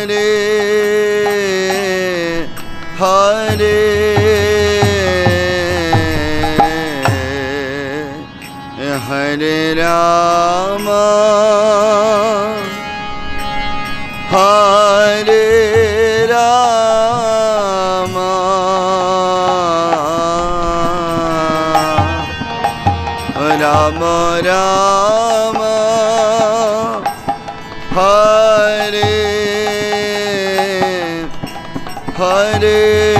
Hare Hare Rama Hare Rama Rama Rama Hare Hare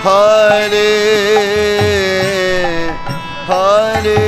Hare Hare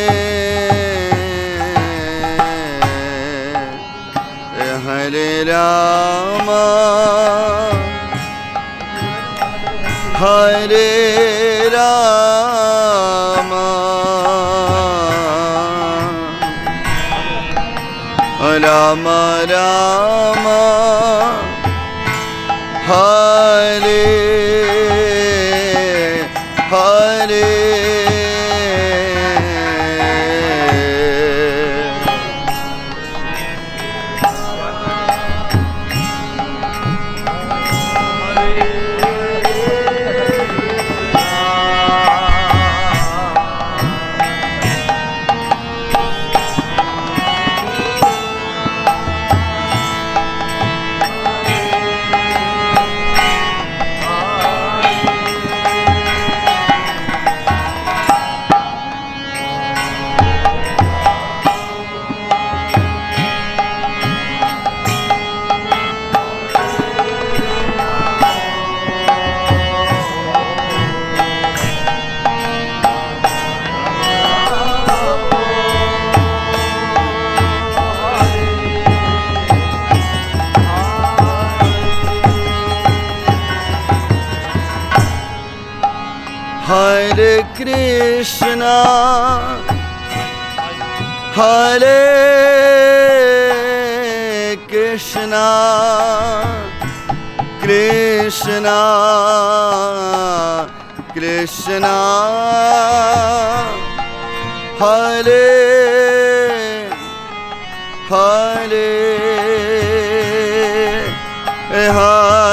Hare Rama Hare Rama Rama Hare Krishna Hare Krishna Krishna Krishna Hare Hare Hare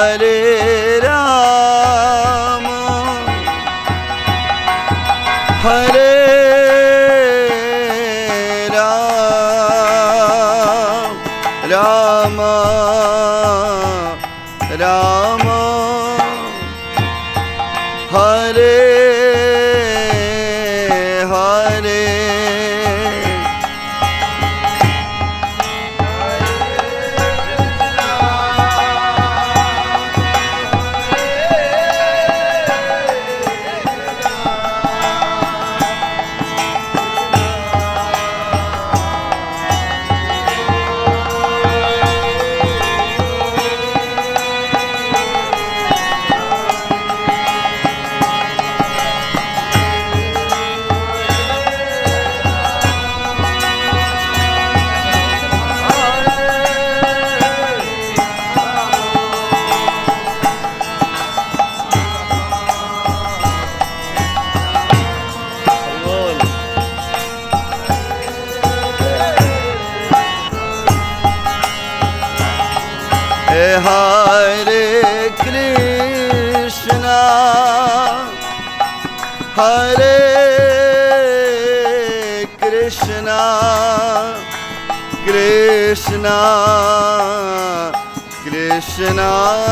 Krishna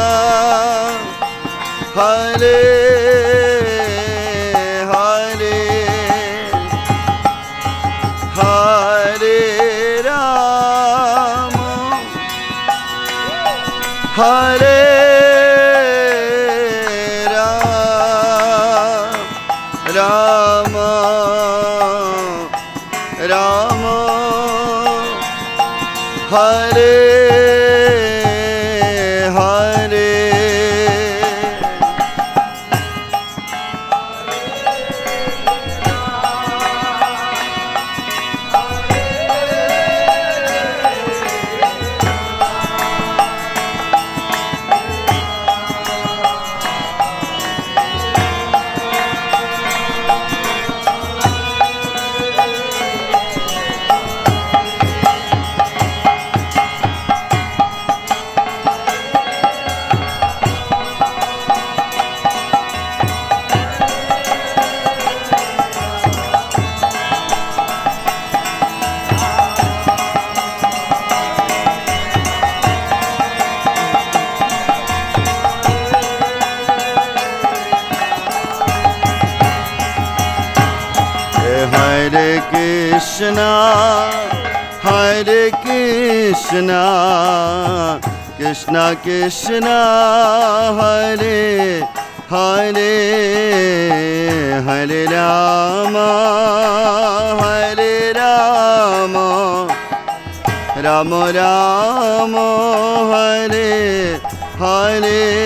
Krishna, Krishna Krishna, Hare Hare, Hare Rama, Hare Rama, Rama Rama, Hare Hare.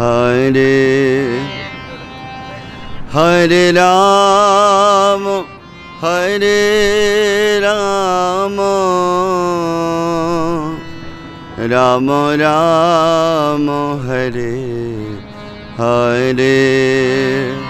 Hare, Hare Ram, Hare Ram, Ram Ram, Hare Hare.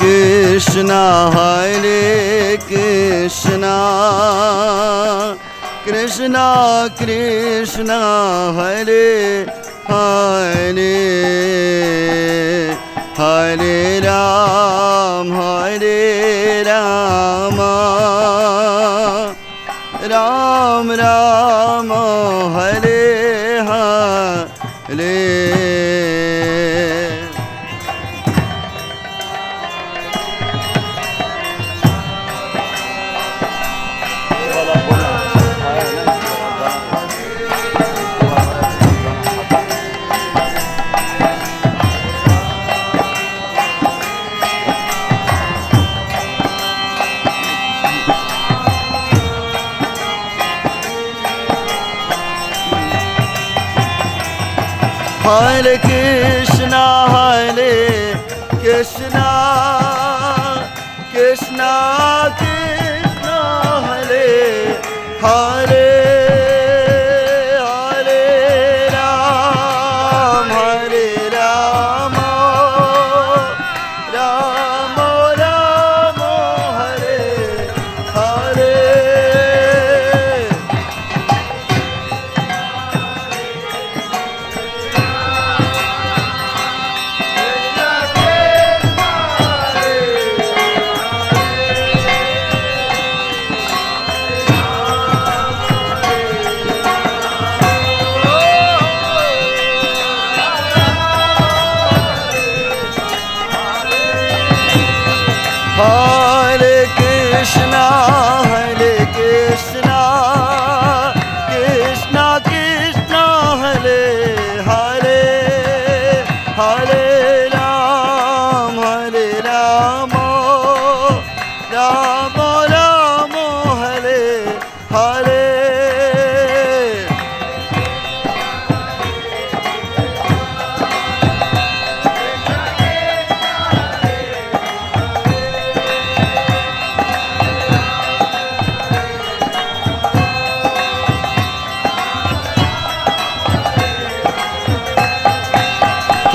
Krishna, Hare Krishna, Krishna Krishna, Hare Hare, Hare Ram, Hare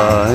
Bye.